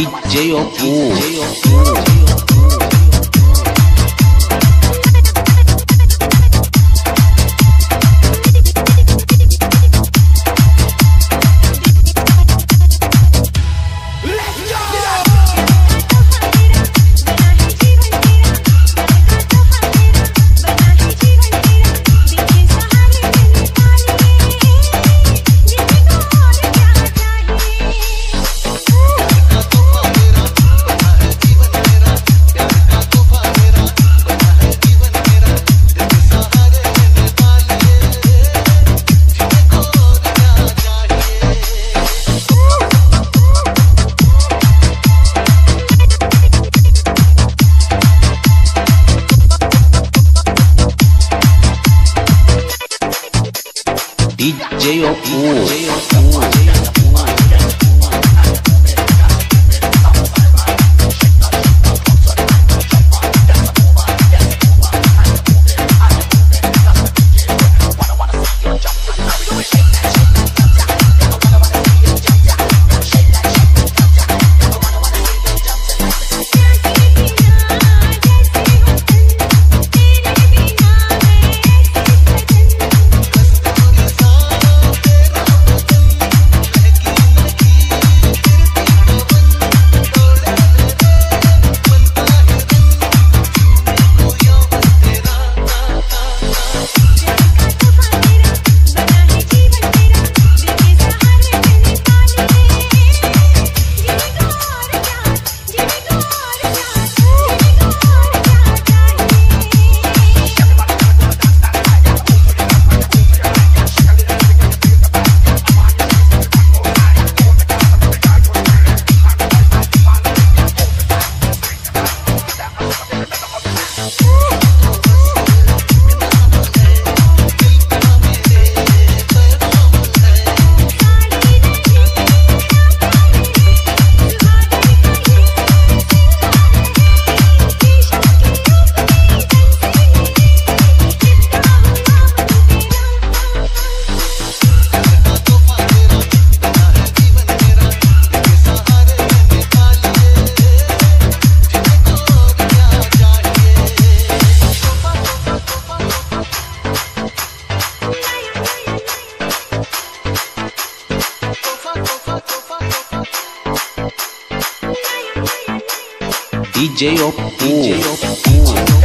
DJ 없고 DJ Opu. 解忧，解忧，解忧。